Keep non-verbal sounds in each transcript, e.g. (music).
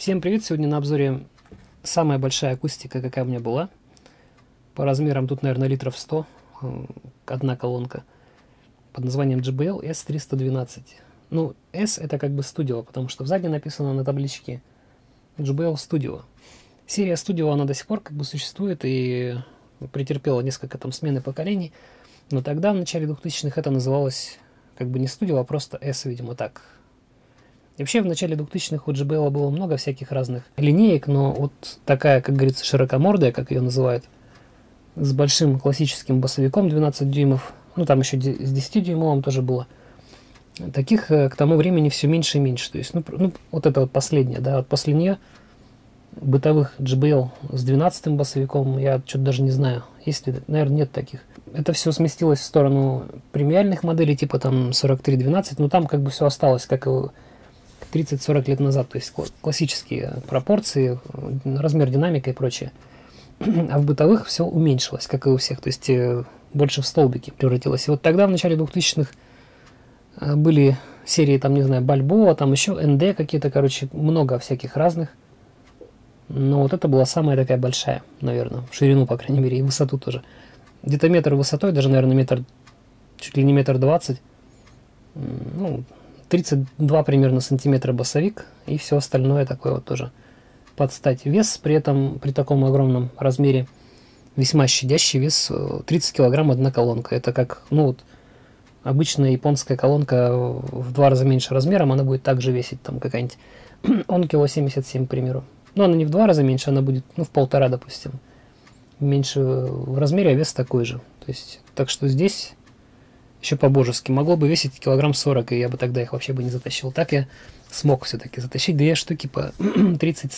Всем привет! Сегодня на обзоре самая большая акустика, какая у меня была. По размерам тут, наверное, литров 100. э, Одна колонка. Под названием JBL S312. Ну, S это как бы студио, потому что сзади написано на табличке JBL Studio. Серия Studio, она до сих пор как бы существует и претерпела несколько там смены поколений. Но тогда, в начале 2000-х, это называлось как бы не Studio, а просто S, видимо, так и вообще в начале 2000-х у JBL было много всяких разных линеек, но вот такая, как говорится, широкомордая, как ее называют, с большим классическим басовиком 12 дюймов, ну там еще с 10 дюймовым тоже было. Таких э, к тому времени все меньше и меньше. То есть, ну, ну вот это вот последнее, да, вот после нее бытовых JBL с 12 басовиком, я что-то даже не знаю, есть ли, наверное, нет таких. Это все сместилось в сторону премиальных моделей, типа там 4312, но там как бы все осталось, как и 30-40 лет назад, то есть классические пропорции, размер динамика и прочее. (clears throat) А в бытовых все уменьшилось, как и у всех, то есть э, больше в столбики превратилось. И вот тогда, в начале 2000-х, э, были серии, там, не знаю, Бальбоа, там еще НД какие-то, короче, много всяких разных. Но вот это была самая такая большая, наверное, в ширину, по крайней мере, и высоту тоже. Где-то метр высотой, даже, наверное, метр, чуть ли не метр двадцать. Ну, 32 примерно сантиметра басовик, и все остальное такое вот тоже под стать. Вес при этом, при таком огромном размере, весьма щадящий вес, 30 э, килограмм одна колонка. Это как, ну вот, обычная японская колонка в два раза меньше размером, она будет также весить там какая-нибудь (clears throat) он кило 77, к примеру. Но она не в два раза меньше, она будет, ну, в полтора, допустим. Меньше в размере, а вес такой же. То есть, так что здесь еще по-божески. Могло бы весить килограмм 40, и я бы тогда их вообще бы не затащил. Так я смог все-таки затащить две штуки по (clears throat) 30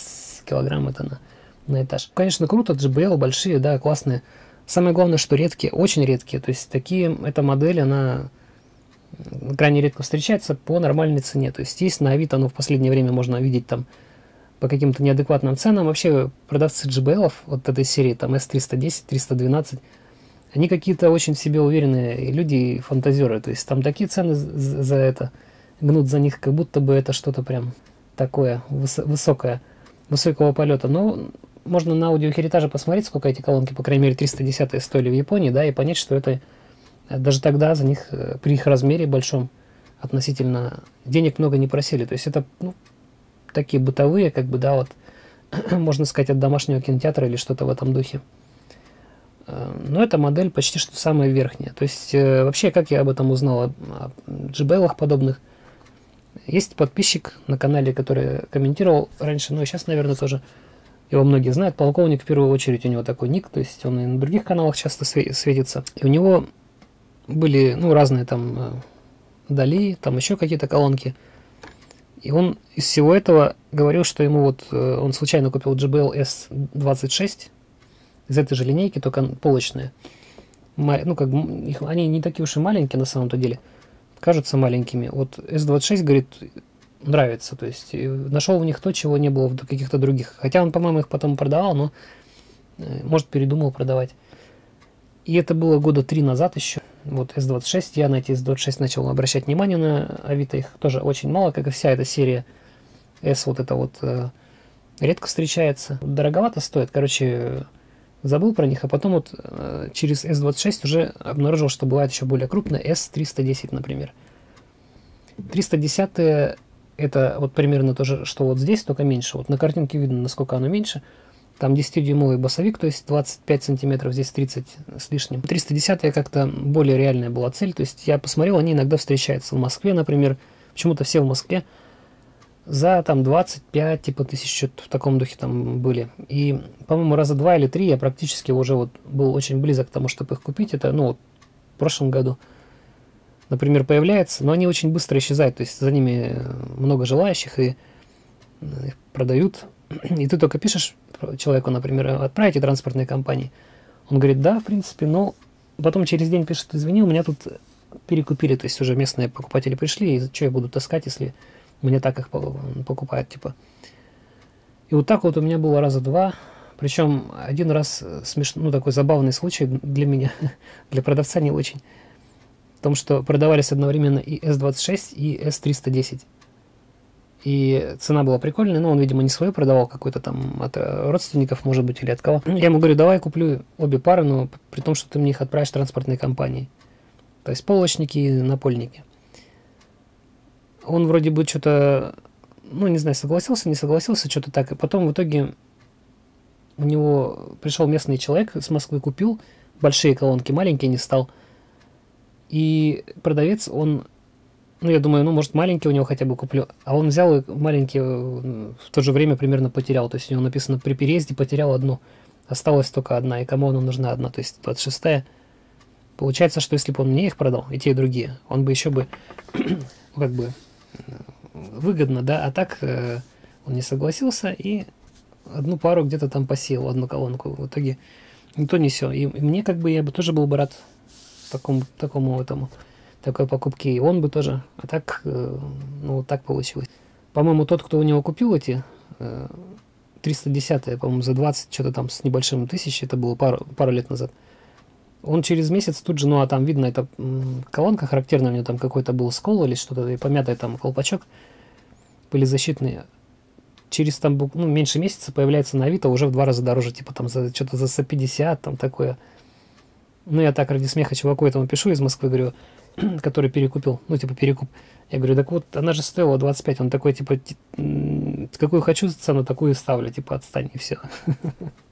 килограмм это на, на этаж. Конечно, круто, JBL большие, да, классные. Самое главное, что редкие, очень редкие. То есть такие, эта модель, она крайне редко встречается по нормальной цене. То есть есть на Авито, но в последнее время можно видеть там по каким-то неадекватным ценам. Вообще продавцы JBL вот этой серии, там S310, 312, они какие-то очень в себе уверенные люди, фантазеры. То есть там такие цены за это гнут за них, как будто бы это что-то прям такое выс- высокое, высокого полета. Но можно на аудио Heritage посмотреть, сколько эти колонки, по крайней мере, 310 стоили в Японии, да, и понять, что это э, даже тогда за них, э, при их размере большом, относительно денег много не просили. То есть это, ну, такие бытовые, как бы, да, вот, (clears throat) можно сказать, от домашнего кинотеатра или что-то в этом духе. Э, но эта модель почти что самая верхняя. То есть, э, вообще, как я об этом узнал, о, JBL подобных, есть подписчик на канале, который комментировал раньше, но ну, сейчас, наверное, тоже его многие знают. Полковник, в первую очередь, у него такой ник, то есть он и на других каналах часто светится. И у него были, ну, разные там э, Дали, там еще какие-то колонки. И он из всего этого говорил, что ему вот, он случайно купил JBL S26, из этой же линейки, только полочные. Ну, как их, они не такие уж и маленькие на самом-то деле. Кажутся маленькими. Вот S26, говорит, нравится. То есть нашел в них то, чего не было в каких-то других. Хотя он, по-моему, их потом продавал, но э, может передумал продавать. И это было года три назад еще. Вот S26. Я на эти S26 начал обращать внимание на Авито. Их тоже очень мало, как и вся эта серия S вот это вот э, редко встречается. Дороговато стоит. Короче, забыл про них, а потом вот э, через S26 уже обнаружил, что бывает еще более крупная S310, например. 310 это вот примерно то же, что вот здесь, только меньше. Вот на картинке видно, насколько оно меньше. Там 10-дюймовый басовик, то есть 25 сантиметров, здесь 30 с лишним. 310 как-то более реальная была цель, то есть я посмотрел, они иногда встречаются в Москве, например. Почему-то все в Москве за там 25 типа тысяч в таком духе там были. И, по-моему, раза два или три я практически уже вот был очень близок к тому, чтобы их купить. Это, ну, вот, в прошлом году, например, появляется, но они очень быстро исчезают. То есть за ними много желающих и их продают. (clears throat) И ты только пишешь человеку, например, отправите транспортной компании. Он говорит, да, в принципе, но потом через день пишет, извини, у меня тут перекупили, то есть уже местные покупатели пришли, и что я буду таскать, если мне так их покупают, типа. И вот так вот у меня было раза два. Причем один раз э, смешно, ну такой забавный случай для меня, (laughs) для продавца не очень. В том, что продавались одновременно и S26, и S310. И цена была прикольная, но он, видимо, не свою продавал, какой-то там от э, родственников, может быть, или от кого. Я ему говорю, давай куплю обе пары, но при том, что ты мне их отправишь транспортной компании. То есть полочники и напольники. Он вроде бы что-то, ну, не знаю, согласился, не согласился, что-то так. И потом в итоге у него пришел местный человек с Москвы, купил большие колонки, маленькие не стал. И продавец, он ну, я думаю, ну, может, маленький у него хотя бы куплю. А он взял и маленький в то же время примерно потерял. То есть у него написано при переезде потерял одну. Осталась только одна, и кому она нужна одна, то есть 26-я. Получается, что если бы он мне их продал, и те, и другие, он бы еще бы, (clears throat) как бы, выгодно, да, а так э, он не согласился и одну пару где-то там посеял, одну колонку. В итоге никто не все. И, мне как бы, я бы тоже был бы рад такому, такому этому такой покупки, и он бы тоже. А так, э, ну, так получилось. По-моему, тот, кто у него купил эти 310 э, по-моему, за 20, что-то там с небольшим тысяч, это было пару, пару лет назад. Он через месяц тут же, ну, а там видно, это колонка характерная, у него там какой-то был скол или что-то, и помятый там колпачок пылезащитный. Через там, ну, меньше месяца появляется на Авито уже в два раза дороже, типа там за что-то за 150, там такое. Ну, я так ради смеха чуваку этому пишу из Москвы, говорю, (clears throat) который перекупил, ну, типа, перекуп. Я говорю, так вот, она же стоила 25. Он такой, типа, какую хочу цену, такую ставлю, типа, отстань, и все. (laughs)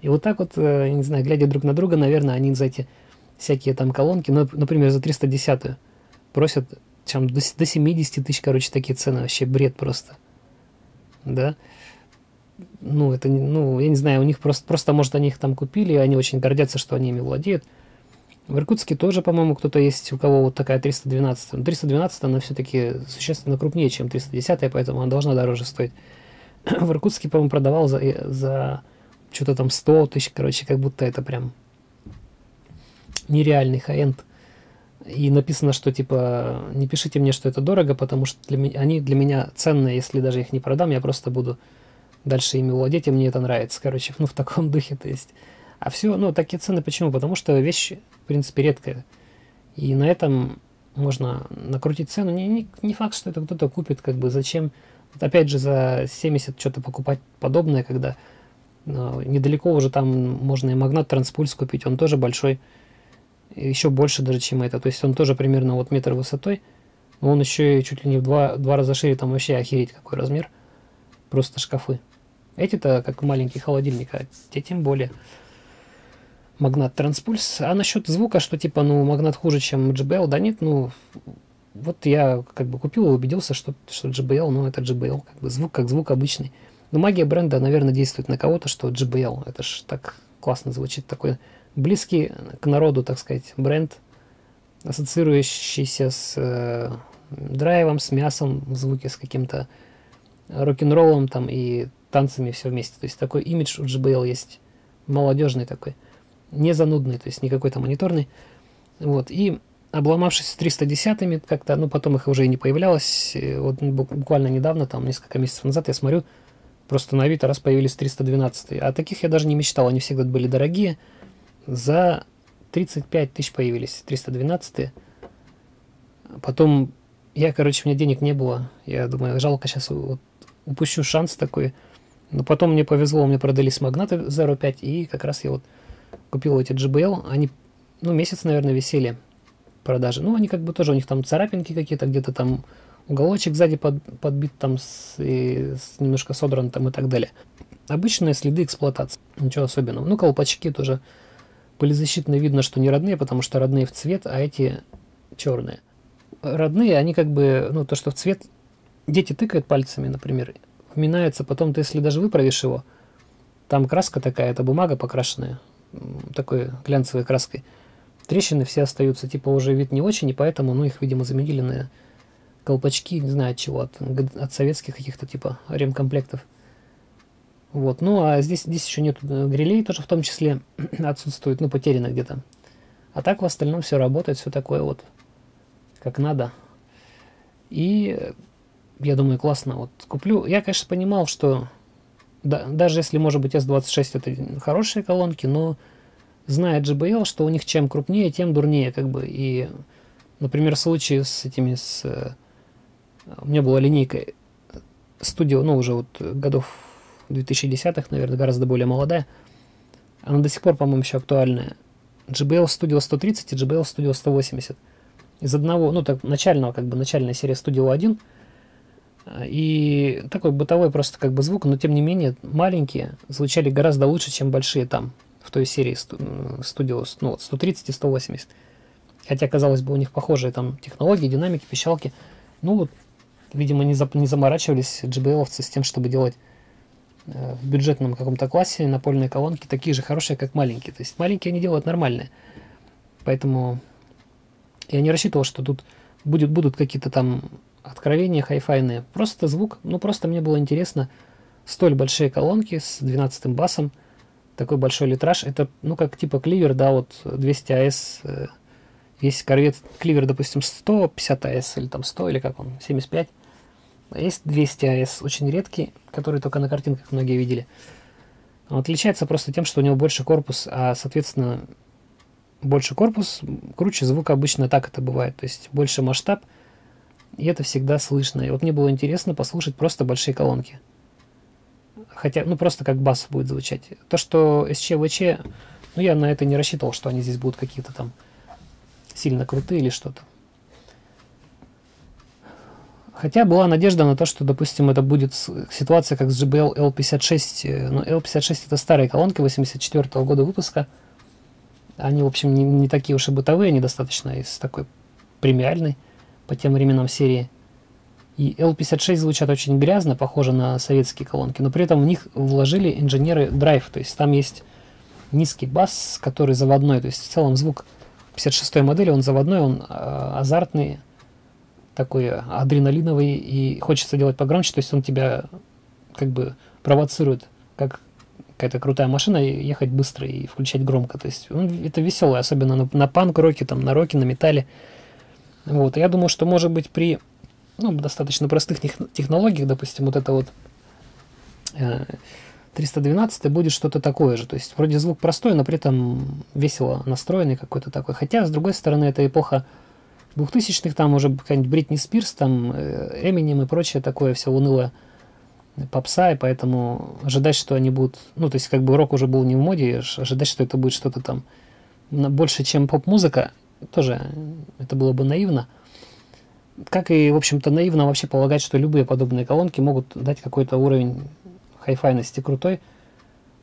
И вот так вот, э, я не знаю, глядя друг на друга, наверное, они за эти всякие там колонки, ну, например, за 310 просят чем до, до 70 тысяч, короче, такие цены, вообще бред просто. Да? Ну, это, ну, я не знаю, у них просто, просто, может, они их там купили, и они очень гордятся, что они ими владеют. В Иркутске тоже, по-моему, кто-то есть, у кого вот такая 312. Но 312 она все-таки существенно крупнее, чем 310, поэтому она должна дороже стоить. (clears throat) В Иркутске, по-моему, продавал за, за что-то там 100 тысяч, короче, как будто это прям нереальный хай-энд. И написано, что типа не пишите мне, что это дорого, потому что для меня, они для меня ценные, если даже их не продам, я просто буду дальше ими владеть, и мне это нравится. Короче, ну в таком (laughs) духе, то есть. А все, ну такие цены почему? Потому что вещь принципе, редкая. И на этом можно накрутить цену. Не, не, не факт, что это кто-то купит, как бы зачем. Вот опять же, за 70 что-то покупать подобное, когда недалеко уже там можно и магнат транспульс купить, он тоже большой, еще больше даже, чем это. То есть он тоже примерно вот метр высотой, но он еще и чуть ли не в два, два раза шире, там вообще охереть какой размер. Просто шкафы. Эти-то как маленький холодильник, а те тем более магнат транспульс. А насчет звука, что типа, ну, магнат хуже, чем JBL, да нет, ну, вот я как бы купил и убедился, что, что JBL, ну, это JBL, как бы звук как звук обычный. Но магия бренда, наверное, действует на кого-то, что JBL, это ж так классно звучит, такой близкий к народу, так сказать, бренд, ассоциирующийся с э, драйвом, с мясом в звуке, с каким-то рок-н-роллом там и танцами все вместе. То есть такой имидж у JBL есть, молодежный такой не занудный, то есть не какой-то мониторный. Вот, и обломавшись с 310-ми, как-то, ну, потом их уже и не появлялось, вот буквально недавно, там, несколько месяцев назад, я смотрю, просто на Авито раз появились 312 А таких я даже не мечтал, они всегда были дорогие. За 35 тысяч появились 312 Потом я, короче, у меня денег не было. Я думаю, жалко сейчас вот, упущу шанс такой. Но потом мне повезло, мне продались магнаты Zero 5, и как раз я вот купил эти JBL, они, ну, месяц, наверное, висели продажи. Ну, они как бы тоже, у них там царапинки какие-то, где-то там уголочек сзади под, подбит там с, и, с немножко содран там и так далее. Обычные следы эксплуатации, ничего особенного. Ну, колпачки тоже пылезащитные видно, что не родные, потому что родные в цвет, а эти черные. Родные, они как бы, ну, то, что в цвет, дети тыкают пальцами, например, вминается, потом ты, если даже выправишь его, там краска такая, это бумага покрашенная, такой глянцевой краской. Трещины все остаются, типа уже вид не очень, и поэтому, ну, их, видимо, заменили на колпачки, не знаю от чего, от, от советских каких-то типа ремкомплектов. Вот, ну, а здесь, здесь еще нет э, грилей, тоже в том числе (clears throat) отсутствует, ну, потеряно где-то. А так в остальном все работает, все такое вот, как надо. И я думаю, классно. Вот куплю. Я, конечно, понимал, что да, даже если, может быть, S26 это хорошие колонки, но зная JBL, что у них чем крупнее, тем дурнее, как бы. И, например, в случае с этими, с... У меня была линейка студио, ну, уже вот годов 2010-х, наверное, гораздо более молодая. Она до сих пор, по-моему, еще актуальная. JBL Studio 130 и JBL Studio 180. Из одного, ну, так, начального, как бы, начальная серия Studio 1. И такой бытовой просто как бы звук, но тем не менее маленькие звучали гораздо лучше, чем большие там, в той серии Studio ну, 130 и 180. Хотя, казалось бы, у них похожие там технологии, динамики, пищалки. Ну вот, видимо, не, за, не заморачивались JBL-овцы с тем, чтобы делать э, в бюджетном каком-то классе напольные колонки такие же хорошие, как маленькие. То есть маленькие они делают нормальные. Поэтому я не рассчитывал, что тут будет, будут какие-то там откровения хайфайные. Просто звук, ну просто мне было интересно, столь большие колонки с 12 басом, такой большой литраж, это ну как типа кливер, да, вот 200 АС есть корвет Кливер, допустим, 150 АС или там 100, или как он, 75. Есть 200 АС, очень редкий, который только на картинках многие видели. Он отличается просто тем, что у него больше корпус, а, соответственно, больше корпус, круче звук обычно так это бывает. То есть больше масштаб, и это всегда слышно. И вот мне было интересно послушать просто большие колонки. Хотя, ну просто как бас будет звучать. То, что СЧВЧ, ну я на это не рассчитывал, что они здесь будут какие-то там сильно крутые или что-то. Хотя была надежда на то, что, допустим, это будет ситуация, как с JBL L56. Но L56 это старые колонки 84 -го года выпуска. Они, в общем, не, не такие уж и бытовые, они достаточно из такой премиальной по тем временам серии. И L56 звучат очень грязно, похоже на советские колонки, но при этом в них вложили инженеры драйв, то есть там есть низкий бас, который заводной, то есть в целом звук 56-й модели, он заводной, он э, азартный, такой адреналиновый, и хочется делать погромче, то есть он тебя как бы провоцирует, как какая-то крутая машина, ехать быстро и включать громко. То есть он, это веселое, особенно на, на панк-роке, там, на роке, на металле. Вот, я думаю, что может быть при ну, достаточно простых технологиях, допустим, вот это вот э, 312 будет что-то такое же. То есть вроде звук простой, но при этом весело настроенный какой-то такой. Хотя, с другой стороны, это эпоха 2000-х, там уже какая-нибудь Бритни Спирс, там Эминем и прочее такое все унылое попса, и поэтому ожидать, что они будут... Ну, то есть как бы рок уже был не в моде, ожидать, что это будет что-то там больше, чем поп-музыка, тоже это было бы наивно. Как и, в общем-то, наивно вообще полагать, что любые подобные колонки могут дать какой-то уровень хайфайности крутой.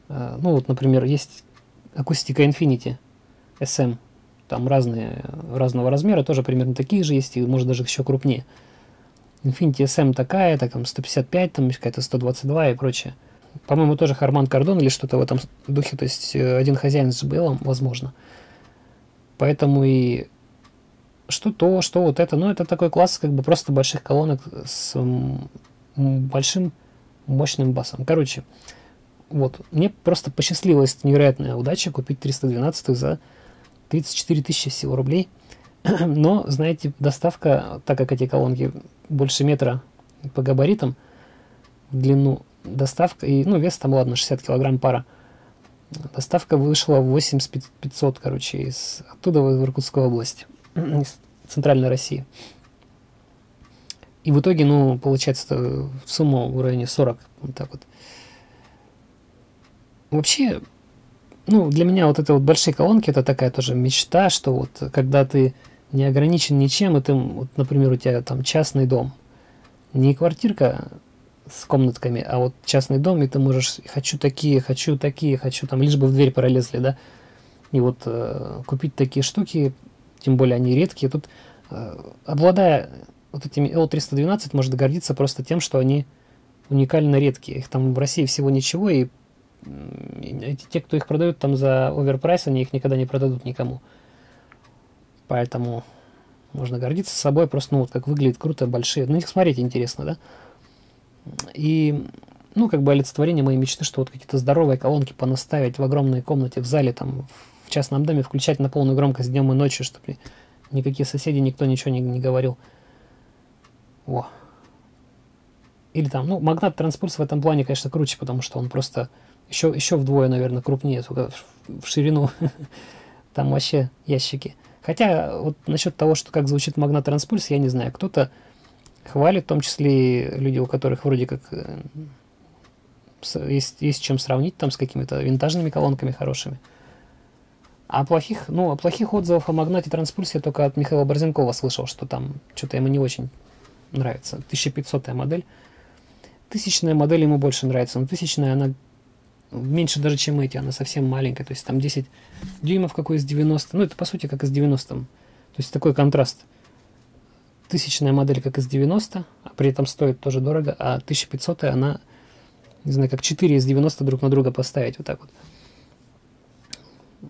А, ну вот, например, есть акустика Infinity SM. Там разные, разного размера, тоже примерно такие же есть, и может даже еще крупнее. Infinity SM такая, так, там 155, там какая-то 122 и прочее. По-моему, тоже Харман Кардон или что-то в этом духе, то есть э, один хозяин с JBL, возможно. Поэтому и что то, что вот это, ну, это такой класс как бы просто больших колонок с большим мощным басом. Короче, вот, мне просто посчастливилась невероятная удача купить 312 за 34 тысячи всего рублей. (clears throat) Но, знаете, доставка, так как эти колонки больше метра по габаритам, в длину, доставка, и, ну, вес там, ладно, 60 килограмм пара, доставка вышла в 8500, короче, из, оттуда в Иркутской области, (clears throat) из центральной России. И в итоге, ну, получается сумма в районе 40, вот так вот. Вообще, ну, для меня вот это вот большие колонки, это такая тоже мечта, что вот когда ты не ограничен ничем, и ты, вот, например, у тебя там частный дом, не квартирка с комнатками, а вот частный дом, и ты можешь, хочу такие, хочу такие, хочу там, лишь бы в дверь пролезли, да, и вот э, купить такие штуки, тем более они редкие, тут, э, обладая вот этими L312 может гордиться просто тем, что они уникально редкие. Их там в России всего ничего, и эти, те, кто их продают там за оверпрайс, они их никогда не продадут никому. Поэтому можно гордиться собой, просто, ну, вот как выглядит круто, большие. На них смотреть интересно, да? И, ну, как бы олицетворение моей мечты, что вот какие-то здоровые колонки понаставить в огромной комнате, в зале, там, в частном доме, включать на полную громкость днем и ночью, чтобы никакие соседи, никто ничего не, не говорил. О. Или там, ну, магнат транспульс в этом плане, конечно, круче, потому что он просто еще, еще вдвое, наверное, крупнее, только в ширину. (laughs) Там вообще ящики. Хотя вот насчет того, что как звучит магнат транспульс, я не знаю. Кто-то хвалит, в том числе люди, у которых вроде как э, есть, есть чем сравнить там с какими-то винтажными колонками хорошими. А плохих, ну, а плохих отзывов о магнате транспульсе я только от Михаила Борзенкова слышал, что там что-то ему не очень нравится. 1500 модель. Тысячная модель ему больше нравится, но тысячная она меньше даже, чем эти, она совсем маленькая, то есть там 10 дюймов, какой из 90, ну это по сути как из 90, то есть такой контраст. Тысячная модель как из 90, а при этом стоит тоже дорого, а 1500 она, не знаю, как 4 из 90 друг на друга поставить вот так вот.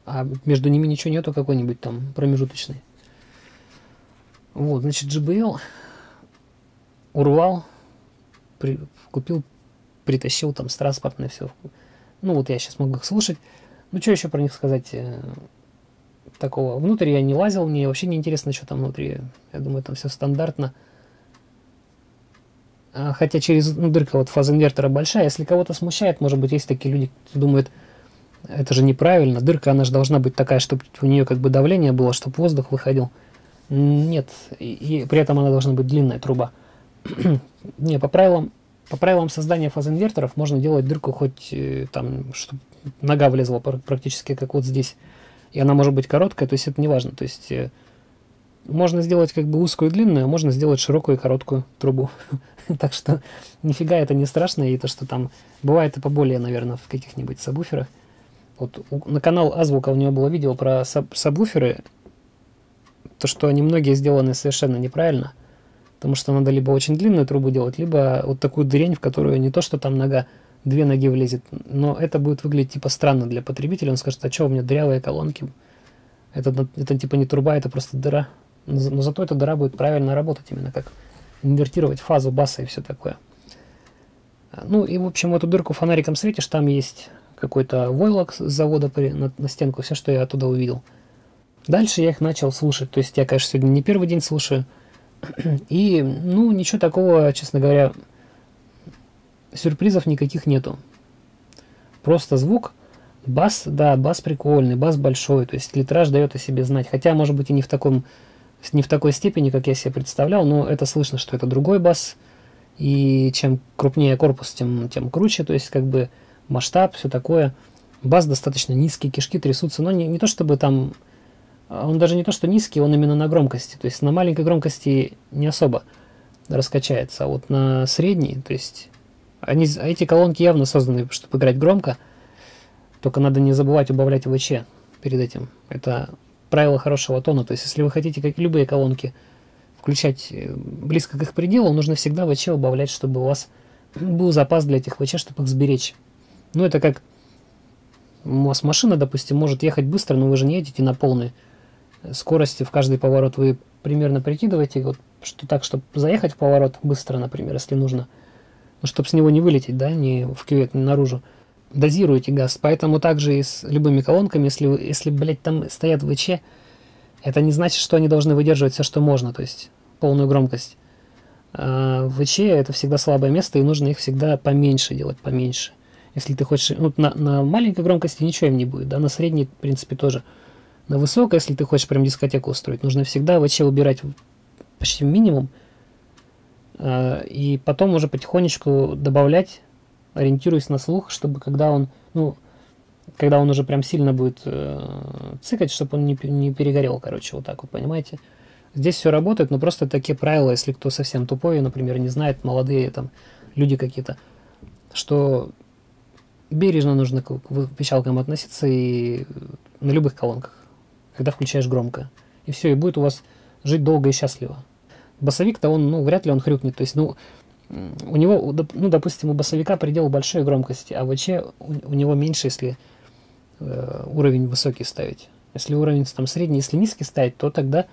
А между ними ничего нету какой-нибудь там промежуточный. Вот, значит, JBL урвал, при, купил, притащил там с транспортной все. Ну вот я сейчас могу их слушать. Ну что еще про них сказать э, такого? Внутрь я не лазил, мне вообще не интересно, что там внутри. Я думаю, там все стандартно. А, хотя через ну, дырка вот фаза инвертора большая. Если кого-то смущает, может быть, есть такие люди, кто думают, это же неправильно. Дырка, она же должна быть такая, чтобы у нее как бы давление было, чтобы воздух выходил. Нет, и, и при этом она должна быть длинная труба. (clears throat) Не, по правилам, по правилам создания фазоинверторов можно делать дырку хоть э, там, чтобы нога влезла практически как вот здесь. И она может быть короткая, то есть это не важно. То есть э, можно сделать как бы узкую и длинную, а можно сделать широкую и короткую трубу. (laughs) так что нифига это не страшно, и то, что там бывает и поболее, наверное, в каких-нибудь сабвуферах. Вот на канал Азвука у него было видео про саб сабвуферы, то, что они многие сделаны совершенно неправильно – Потому что надо либо очень длинную трубу делать, либо вот такую дырень, в которую не то, что там нога, две ноги влезет, но это будет выглядеть типа странно для потребителя. Он скажет, а что у меня дырявые колонки? Это, это типа не труба, это просто дыра. Но, но зато эта дыра будет правильно работать, именно как инвертировать фазу баса и все такое. Ну и, в общем, эту дырку фонариком светишь, там есть какой-то войлок с завода на, на стенку, все, что я оттуда увидел. Дальше я их начал слушать. То есть я, конечно, сегодня не первый день слушаю. (clears throat) И, ну, ничего такого, честно говоря, сюрпризов никаких нету. Просто звук, бас, да, бас прикольный, бас большой, то есть литраж дает о себе знать. Хотя, может быть, и не в, таком, не в такой степени, как я себе представлял, но это слышно, что это другой бас. И чем крупнее корпус, тем, тем круче, то есть как бы масштаб, все такое. Бас достаточно низкий, кишки трясутся, но не, не то чтобы там он даже не то, что низкий, он именно на громкости. То есть на маленькой громкости не особо раскачается, а вот на средней, то есть они, а эти колонки явно созданы, чтобы играть громко, только надо не забывать убавлять ВЧ перед этим. Это правило хорошего тона. То есть если вы хотите, как любые колонки, включать э, близко к их пределу, нужно всегда ВЧ убавлять, чтобы у вас (clears throat) был запас для этих ВЧ, чтобы их сберечь. Ну, это как у вас машина, допустим, может ехать быстро, но вы же не едете на полной скорости в каждый поворот вы примерно прикидываете, вот, что так, чтобы заехать в поворот быстро, например, если нужно, ну, чтобы с него не вылететь, да, не в кювет, не наружу, дозируете газ. Поэтому также и с любыми колонками, если, если блядь, там стоят ВЧ, это не значит, что они должны выдерживать все, что можно, то есть полную громкость. А ВЧ это всегда слабое место, и нужно их всегда поменьше делать, поменьше. Если ты хочешь, ну, на, на маленькой громкости ничего им не будет, да, на средней, в принципе, тоже. На высокой, если ты хочешь прям дискотеку устроить, нужно всегда ВЧ убирать почти минимум, а, и потом уже потихонечку добавлять, ориентируясь на слух, чтобы когда он, ну, когда он уже прям сильно будет э, цикать, чтобы он не, не перегорел, короче, вот так вот, понимаете? Здесь все работает, но просто такие правила, если кто совсем тупой, например, не знает, молодые там люди какие-то, что бережно нужно к печалкам относиться и на любых колонках когда включаешь громко. И все, и будет у вас жить долго и счастливо. Басовик-то он, ну, вряд ли он хрюкнет. То есть, ну, у него, ну, допустим, у басовика предел большой громкости, а ВЧ у, у него меньше, если э, уровень высокий ставить. Если уровень там средний, если низкий ставить, то тогда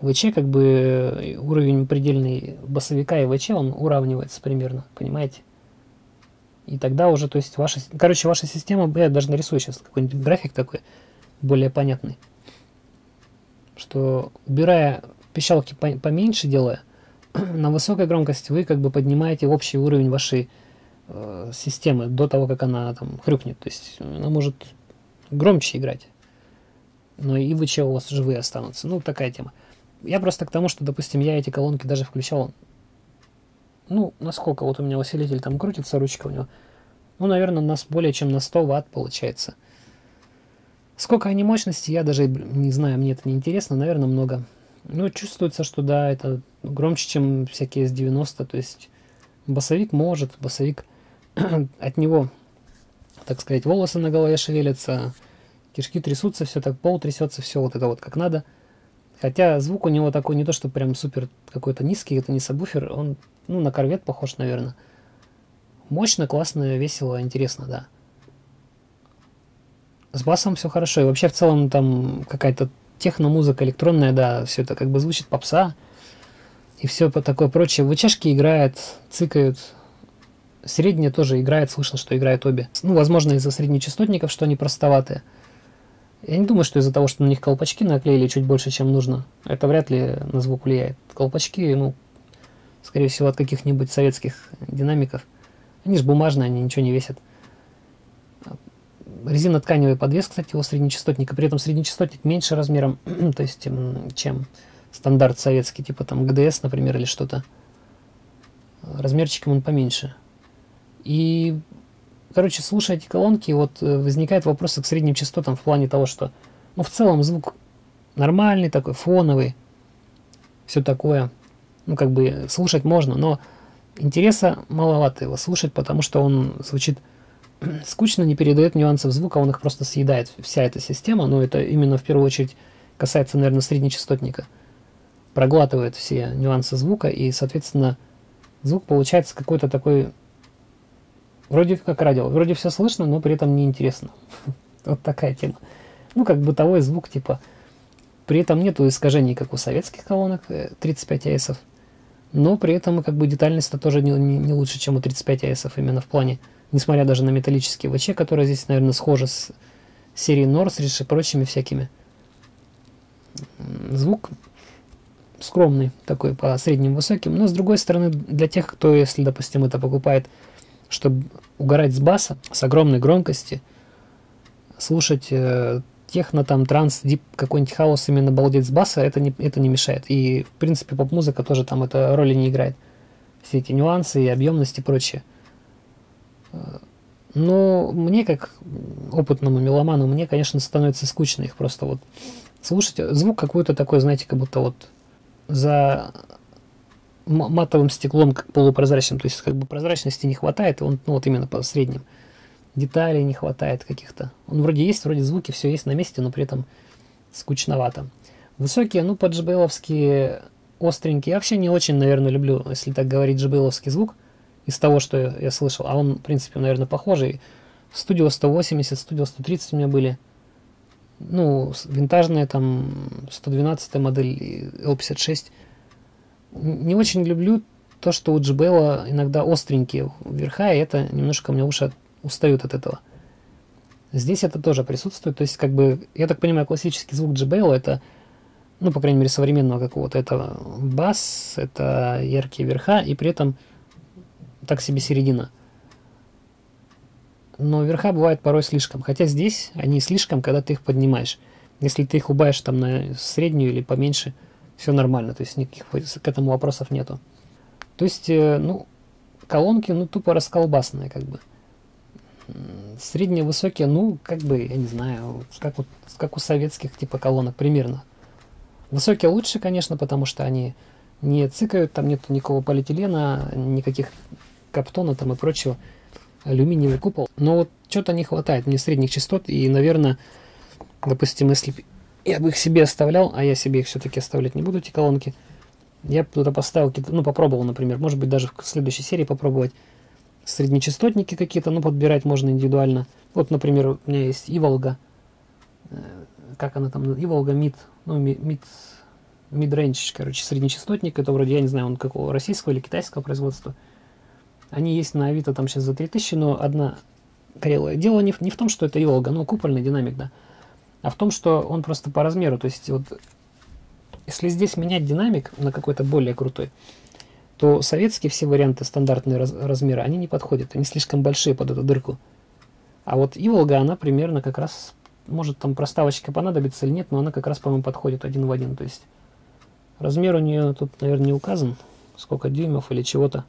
ВЧ как бы э, уровень предельный басовика и ВЧ, он уравнивается примерно, понимаете? И тогда уже, то есть, ваша, короче, ваша система, я даже нарисую сейчас какой-нибудь график такой, более понятный что убирая пищалки поменьше делая, (clears throat) на высокой громкости вы как бы поднимаете общий уровень вашей э, системы до того, как она там хрюкнет. То есть она может громче играть. Но и ВЧ у вас живые останутся. Ну, такая тема. Я просто к тому, что, допустим, я эти колонки даже включал ну, насколько вот у меня усилитель там крутится, ручка у него, ну, наверное, у нас более чем на 100 ватт получается. Сколько они мощности, я даже не знаю, мне это не интересно, наверное, много. Ну, чувствуется, что да, это громче, чем всякие S90, то есть басовик может, басовик (clears throat) от него, так сказать, волосы на голове шевелятся, кишки трясутся, все так, пол трясется, все вот это вот как надо. Хотя звук у него такой не то, что прям супер какой-то низкий, это не сабвуфер, он, ну, на корвет похож, наверное. Мощно, классно, весело, интересно, да. С басом все хорошо. И вообще в целом там какая-то техно-музыка электронная, да, все это как бы звучит попса. И все такое прочее. Вычашки играет, цикают. Средняя тоже играет, слышно, что играет обе. Ну, возможно, из-за среднечастотников, что они простоватые. Я не думаю, что из-за того, что на них колпачки наклеили чуть больше, чем нужно. Это вряд ли на звук влияет. Колпачки, ну, скорее всего, от каких-нибудь советских динамиков. Они же бумажные, они ничего не весят. Резинотканевый подвес, кстати, у среднечастотника. При этом среднечастотник меньше размером, (clears throat) то есть, чем стандарт советский, типа там ГДС, например, или что-то. Размерчиком он поменьше. И, короче, слушая эти колонки, вот э, возникает вопрос к средним частотам в плане того, что, ну, в целом звук нормальный такой, фоновый, все такое. Ну, как бы слушать можно, но интереса маловато его слушать, потому что он звучит (clears throat) скучно, не передает нюансов звука, он их просто съедает, вся эта система, но это именно в первую очередь касается, наверное, среднечастотника. Проглатывает все нюансы звука, и, соответственно, звук получается какой-то такой, вроде как радио, вроде все слышно, но при этом неинтересно. (laughs) Вот такая тема. Ну, как бытовой звук, типа, при этом нету искажений, как у советских колонок 35 э, АСов, но при этом как бы детальность-то тоже не, не, не лучше, чем у 35 АСов именно в плане несмотря даже на металлические ВЧ, которые здесь, наверное, схожи с серией Норсридж и прочими всякими. Звук скромный, такой по средним высоким, но с другой стороны, для тех, кто, если, допустим, это покупает, чтобы угорать с баса, с огромной громкости, слушать э, техно, там, транс, дип, какой-нибудь хаос, именно балдеть с баса, это не, это не мешает. И, в принципе, поп-музыка тоже там это роли не играет. Все эти нюансы и объемность и прочее. Но мне, как опытному меломану, мне, конечно, становится скучно их просто вот слушать. Звук какой-то такой, знаете, как будто вот за матовым стеклом, как полупрозрачным. То есть, как бы прозрачности не хватает, он, ну, вот именно по средним. Деталей не хватает каких-то. Он вроде есть, вроде звуки, все есть на месте, но при этом скучновато. Высокие, ну, по джбейловски остренькие. Я вообще не очень, наверное, люблю, если так говорить, джбейловский звук из того, что я, я слышал. А он, в принципе, наверное, похожий. Studio 180, Studio 130 у меня были. Ну, винтажная там 112 модель L56. Не очень люблю то, что у JBL иногда остренькие верха, и это немножко меня уши устают от этого. Здесь это тоже присутствует. То есть, как бы, я так понимаю, классический звук JBL это, ну, по крайней мере, современного какого-то. Это бас, это яркие верха, и при этом так себе середина. Но верха бывают порой слишком. Хотя здесь они слишком, когда ты их поднимаешь. Если ты их убавишь там на среднюю или поменьше, все нормально. То есть никаких к этому вопросов нету. То есть, э, ну, колонки, ну, тупо расколбасные, как бы. Средние, высокие, ну, как бы, я не знаю, как, вот, как у советских типа колонок примерно. Высокие лучше, конечно, потому что они не цикают, там нет никакого полиэтилена, никаких каптона там и прочего, алюминиевый купол. Но вот что-то не хватает мне средних частот, и, наверное, допустим, если я бы их себе оставлял, а я себе их все-таки оставлять не буду, эти колонки, я бы туда поставил, ну, попробовал, например, может быть, даже в следующей серии попробовать среднечастотники какие-то, ну, подбирать можно индивидуально. Вот, например, у меня есть Иволга, э, как она там, Иволга mid, ну, mid, mid-range, короче, среднечастотник, это вроде, я не знаю, он какого, российского или китайского производства. Они есть на Авито там сейчас за 3000, но одна горелая. Дело не в, не в том, что это Иволга, ну, купольный динамик, да, а в том, что он просто по размеру. То есть, вот, если здесь менять динамик на какой-то более крутой, то советские все варианты стандартные раз, размера, они не подходят, они слишком большие под эту дырку. А вот Иволга, она примерно как раз, может там проставочка понадобится или нет, но она как раз, по-моему, подходит один в один. То есть размер у нее тут, наверное, не указан, сколько дюймов или чего-то.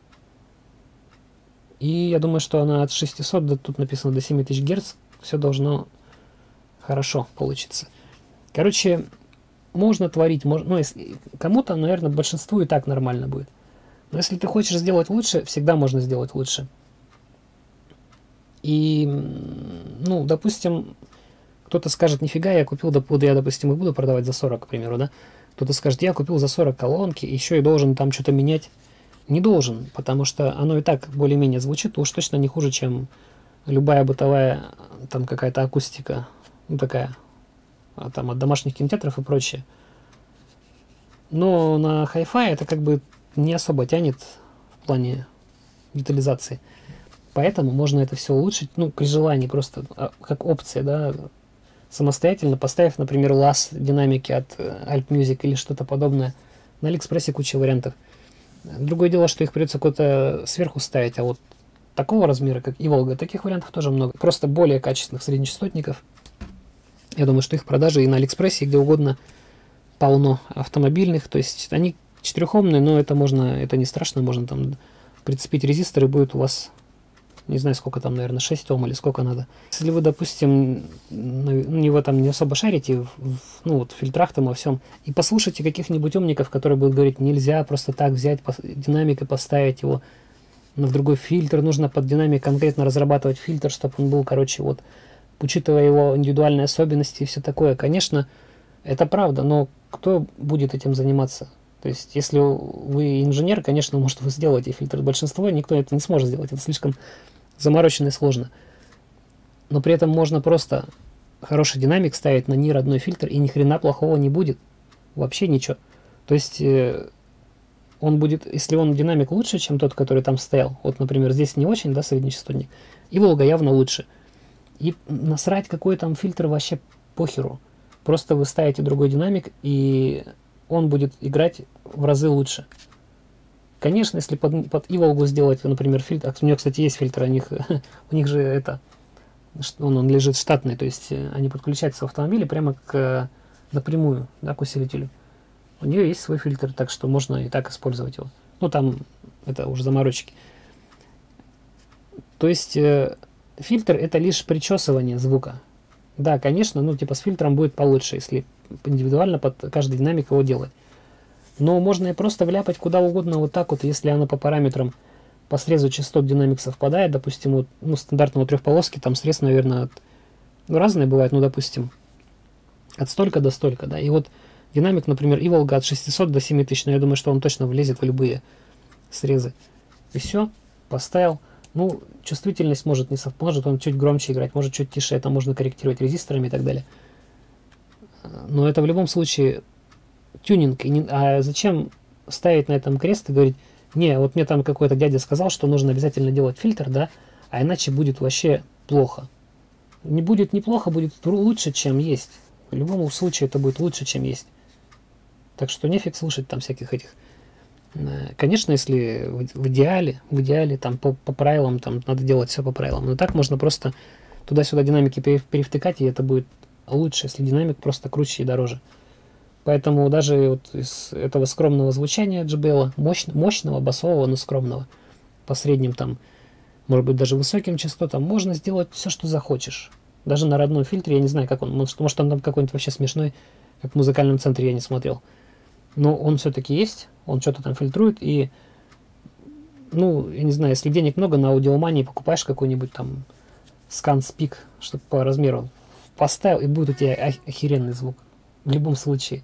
И я думаю, что она от 600, до, тут написано до 7000 Гц, все должно хорошо получиться. Короче, можно творить, можно, ну, если, кому-то, наверное, большинству и так нормально будет. Но если ты хочешь сделать лучше, всегда можно сделать лучше. И, ну, допустим, кто-то скажет, нифига, я купил, я, допустим, и буду продавать за 40, к примеру, да? Кто-то скажет, я купил за 40 колонки, еще и должен там что-то менять. Не должен, потому что оно и так более-менее звучит, уж точно не хуже, чем любая бытовая там какая-то акустика, ну такая, а там от домашних кинотеатров и прочее. Но на Hi-Fi это как бы не особо тянет в плане детализации. Поэтому можно это все улучшить, ну, при желании, просто а, как опция, да, самостоятельно, поставив, например, лаз динамики от э, Alp Music или что-то подобное. На Алиэкспрессе куча вариантов. Другое дело, что их придется куда-то сверху ставить, а вот такого размера, как Иволга, таких вариантов тоже много. Просто более качественных среднечастотников. Я думаю, что их продажи и на Алиэкспрессе, и где угодно полно автомобильных. То есть они четырехомные, но это можно, это не страшно, можно там прицепить резистор и будет у вас не знаю, сколько там, наверное, 6 Ом или сколько надо. Если вы, допустим, не в этом не особо шарите, в, ну вот в фильтрах там во всем, и послушайте каких-нибудь умников, которые будут говорить, нельзя просто так взять динамик и поставить его в другой фильтр, нужно под динамик конкретно разрабатывать фильтр, чтобы он был, короче, вот, учитывая его индивидуальные особенности и все такое. Конечно, это правда, но кто будет этим заниматься? То есть, если вы инженер, конечно, может, вы сделаете фильтр. Большинство никто это не сможет сделать. Это слишком заморочено и сложно. Но при этом можно просто хороший динамик ставить на неродной фильтр, и ни хрена плохого не будет. Вообще ничего. То есть э, он будет, если он динамик лучше, чем тот, который там стоял, вот, например, здесь не очень, да, среднечастотник, и Волга явно лучше. И насрать, какой там фильтр вообще похеру. Просто вы ставите другой динамик, и он будет играть в разы лучше. Конечно, если под, под Иволгу сделать, например, фильтр, у нее, кстати, есть фильтр, у них, (laughs) у них же это, он, он лежит штатный, то есть э, они подключаются в автомобиле прямо к, напрямую, да, к усилителю. У нее есть свой фильтр, так что можно и так использовать его. Ну, там это уже заморочки. То есть э, фильтр это лишь причесывание звука. Да, конечно, ну, типа с фильтром будет получше, если индивидуально под каждый динамик его делать. Но можно и просто вляпать куда угодно вот так вот, если она по параметрам по срезу частот динамик совпадает, допустим, вот, ну, стандартного трехполоски, там срез, наверное, от, ну, разные бывают, ну, допустим, от столько до столько, да, и вот динамик, например, и Волга от 600 до 7000, но я думаю, что он точно влезет в любые срезы. И все, поставил. Ну, чувствительность может не совпадет, он чуть громче играть, может чуть тише, это можно корректировать резисторами и так далее. Но это в любом случае тюнинг. А зачем ставить на этом крест и говорить, не, вот мне там какой-то дядя сказал, что нужно обязательно делать фильтр, да, а иначе будет вообще плохо. Не будет неплохо, будет лучше, чем есть. В любом случае это будет лучше, чем есть. Так что нефиг слушать там всяких этих. Э, конечно, если в идеале, в идеале там по, по правилам, там надо делать все по правилам. Но так можно просто туда-сюда динамики перевтыкать, и это будет лучше, если динамик просто круче и дороже. Поэтому даже вот из этого скромного звучания JBL, мощ, мощного, басового, но скромного, по средним там, может быть, даже высоким частотам, можно сделать все, что захочешь. Даже на родном фильтре, я не знаю, как он, может, может он там какой-нибудь вообще смешной, как в музыкальном центре я не смотрел. Но он все-таки есть, он что-то там фильтрует, и, ну, я не знаю, если денег много, на аудиомании покупаешь какой-нибудь там скан спик, чтобы по размеру поставил, и будет у тебя охеренный звук. В любом случае.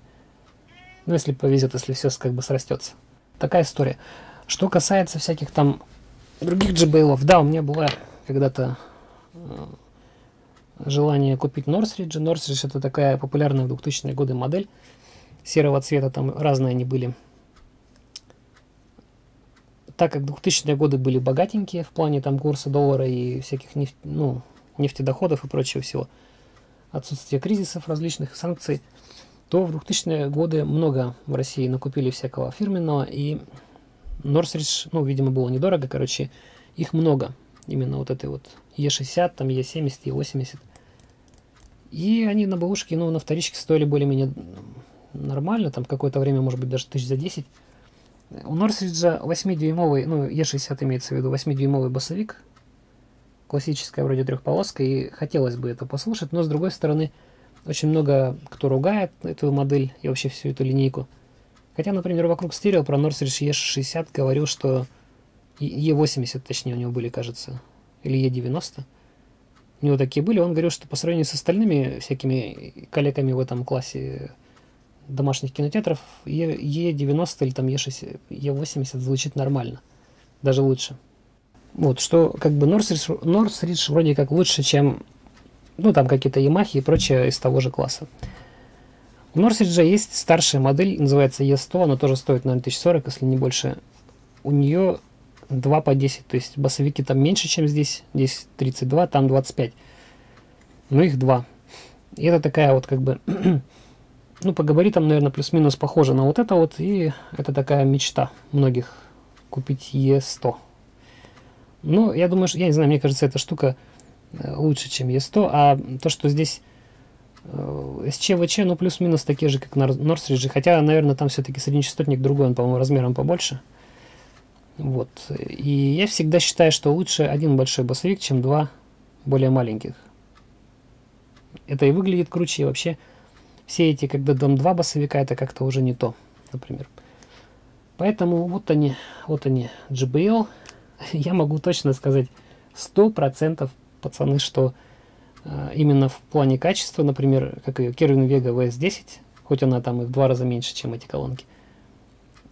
Ну, если повезет, если все как бы срастется. Такая история. Что касается всяких там других JBL, да, у меня была когда-то э, желание купить Northridge. Northridge это такая популярная в 2000-е годы модель серого цвета, там разные они были. Так как 2000-е годы были богатенькие в плане там курса доллара и всяких нефть, ну, нефтедоходов и прочего всего, отсутствие кризисов различных, санкций – то в 2000-е годы много в России накупили всякого фирменного, и Норсридж, ну, видимо, было недорого, короче, их много. Именно вот этой вот Е60, там Е70, Е80. И они на бэушке, ну, на вторичке стоили более-менее нормально, там какое-то время, может быть, даже тысяч за 10. У Норсриджа 8-дюймовый, ну, Е60 имеется в виду, 8-дюймовый басовик, классическая вроде трехполоска, и хотелось бы это послушать, но с другой стороны, очень много кто ругает эту модель и вообще всю эту линейку. Хотя, например, вокруг стерео про Northridge E60 говорил, что E80, точнее, у него были, кажется, или E90. У него такие были. Он говорил, что по сравнению с остальными всякими коллегами в этом классе домашних кинотеатров, E90 или там E60, E80 звучит нормально. Даже лучше. Вот, что как бы Northridge, Northridge вроде как лучше, чем ну там какие-то Yamaha и прочее из того же класса. У Northridge есть старшая модель, называется E100, она тоже стоит, наверное, 1040, если не больше. У нее 2 по 10, то есть басовики там меньше, чем здесь, здесь 32, там 25. Но их два. И это такая вот как бы, (clears throat) ну по габаритам, наверное, плюс-минус похожа на вот это вот, и это такая мечта многих купить E100. Ну, я думаю, что, я не знаю, мне кажется, эта штука лучше, чем E100, а то, что здесь э, СЧВЧ, ну, плюс-минус такие же, как на Норсриджи, хотя, наверное, там все-таки среднечастотник другой, он, по-моему, размером побольше. Вот. И я всегда считаю, что лучше один большой басовик, чем два более маленьких. Это и выглядит круче, и вообще все эти, когда дом два басовика, это как-то уже не то, например. Поэтому вот они, вот они, JBL, (laughs) я могу точно сказать 100% пацаны, что э, именно в плане качества, например, как ее Кервин Вега VS10, хоть она там и в два раза меньше, чем эти колонки,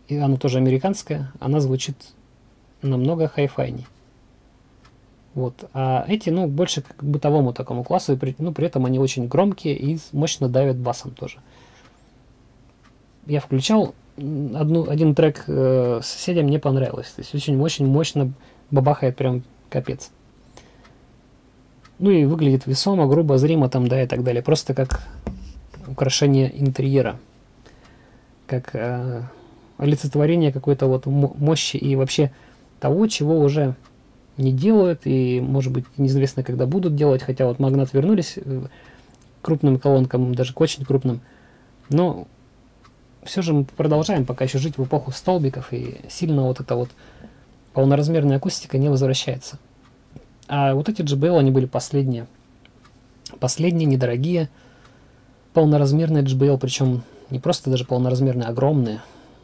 и она тоже американская, она звучит намного хай-файней. Вот. А эти, ну, больше к бытовому такому классу, и при, ну, при этом они очень громкие и мощно давят басом тоже. Я включал одну, один трек э, соседям не понравилось. То есть очень-очень мощно бабахает прям капец. Ну и выглядит весомо, грубо, зримо там, да, и так далее. Просто как украшение интерьера. Как э, олицетворение какой-то вот мощи и вообще того, чего уже не делают и, может быть, неизвестно, когда будут делать. Хотя вот Магнат вернулись э, крупным колонкам, даже к очень крупным. Но все же мы продолжаем пока еще жить в эпоху столбиков, и сильно вот эта вот полноразмерная акустика не возвращается. А вот эти JBL, они были последние. Последние, недорогие, полноразмерные JBL, причем не просто даже полноразмерные, а огромные.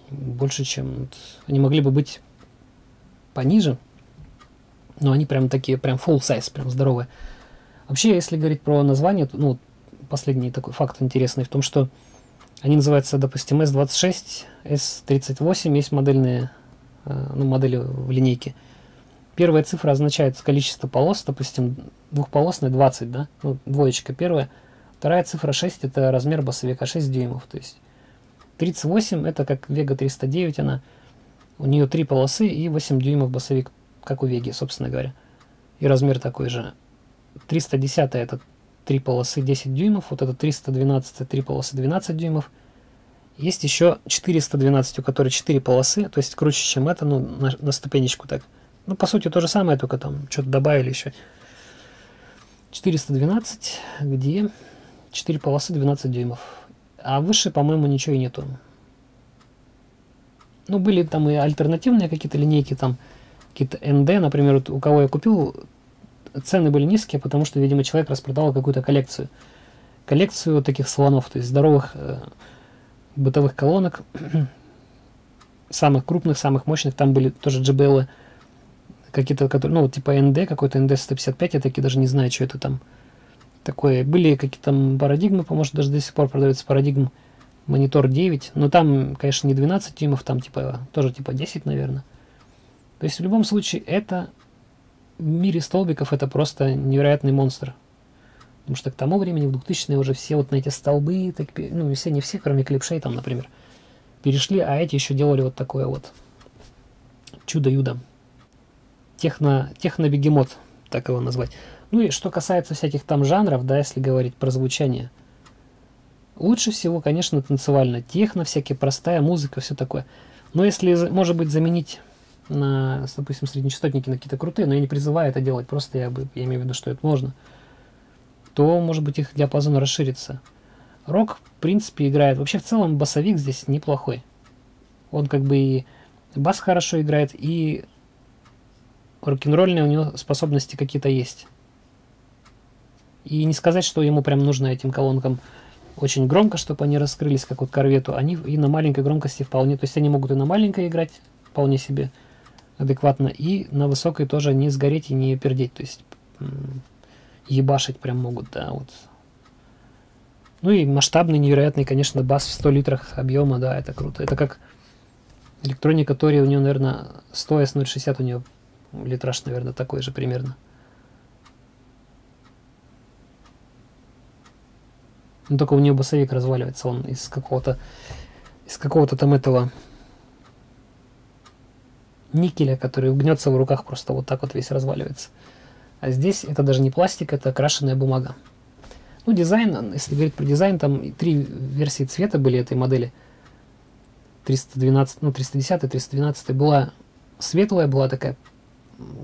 Больше, чем... Они могли бы быть пониже, но они прям такие, прям full size, прям здоровые. Вообще, если говорить про название, то, ну, последний такой факт интересный в том, что они называются, допустим, S26, S38, есть модельные, э, ну, модели в линейке. Первая цифра означает количество полос, допустим, двухполосная 20, да, ну, двоечка первая. Вторая цифра 6 это размер басовика 6 дюймов, то есть 38 это как Vega 309, она, у нее три полосы и 8 дюймов басовик, как у Vega, собственно говоря. И размер такой же. 310 это 3 полосы 10 дюймов, вот это 312 3 полосы 12 дюймов. Есть еще 412, у которой 4 полосы, то есть круче, чем это, ну, на, на ступенечку так. Ну, по сути, то же самое, только там что-то добавили еще. 412, где 4 полосы 12 дюймов. А выше, по-моему, ничего и нету. Ну, были там и альтернативные какие-то линейки, там какие-то ND, например, вот у кого я купил, цены были низкие, потому что, видимо, человек распродал какую-то коллекцию. Коллекцию таких слонов, то есть здоровых э, бытовых колонок, (clears throat) самых крупных, самых мощных. Там были тоже JBL, какие-то, которые, ну, типа ND, какой-то ND155, я таки даже не знаю, что это там такое. Были какие-то там парадигмы, по-моему, даже до сих пор продается парадигм монитор 9, но там, конечно, не 12 дюймов, там типа тоже типа 10, наверное. То есть в любом случае это в мире столбиков это просто невероятный монстр. Потому что к тому времени, в 2000-е, уже все вот на эти столбы, так, ну, все, не все, кроме клипшей там, например, перешли, а эти еще делали вот такое вот чудо-юдо. Техно, техно-бегемот, так его назвать. Ну и что касается всяких там жанров, да, если говорить про звучание, лучше всего, конечно, танцевально. Техно, всякие простая музыка, все такое. Но если, может быть, заменить на, допустим, среднечастотники на какие-то крутые, но я не призываю это делать, просто я, бы, я имею в виду, что это можно, то, может быть, их диапазон расширится. Рок, в принципе, играет. Вообще, в целом, басовик здесь неплохой. Он как бы и бас хорошо играет, и рок-н-ролльные у него способности какие-то есть. И не сказать, что ему прям нужно этим колонкам очень громко, чтобы они раскрылись, как вот корвету. Они и на маленькой громкости вполне. То есть они могут и на маленькой играть вполне себе адекватно, и на высокой тоже не сгореть и не пердеть. То есть ебашить прям могут, да, вот. Ну и масштабный, невероятный, конечно, бас в 100 литрах объема, да, это круто. Это как электроника Тори, у нее, наверное, 100 S060 у нее литраж, наверное, такой же примерно. Ну, только у нее басовик разваливается, он из какого-то из какого-то там этого никеля, который гнется в руках, просто вот так вот весь разваливается. А здесь это даже не пластик, это окрашенная бумага. Ну, дизайн, если говорить про дизайн, там три версии цвета были этой модели. 312, ну, 310 и 312 была светлая, была такая,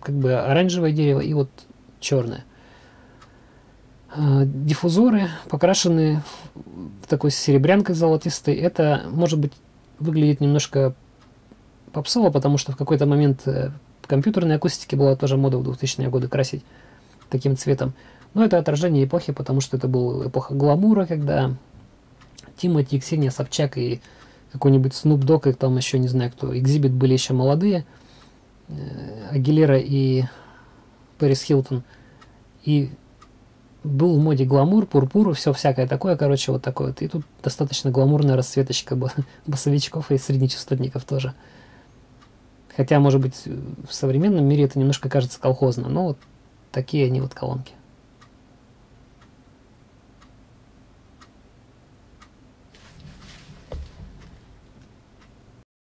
как бы оранжевое дерево и вот черное. А, диффузоры покрашены в такой серебрянкой золотистой. Это, может быть, выглядит немножко попсово, потому что в какой-то момент э, компьютерной акустики была тоже мода в 2000-е годы красить таким цветом. Но это отражение эпохи, потому что это была эпоха гламура, когда Тимати, Ксения Собчак и какой-нибудь Snoop Dogg, и там еще не знаю кто, Экзибит были еще молодые, Агилера и Пэрис Хилтон. И был в моде гламур, пурпур, все всякое такое, короче, вот такое вот. И тут достаточно гламурная расцветочка (laughs) басовичков и среднечастотников тоже. Хотя, может быть, в современном мире это немножко кажется колхозно, но вот такие они вот колонки.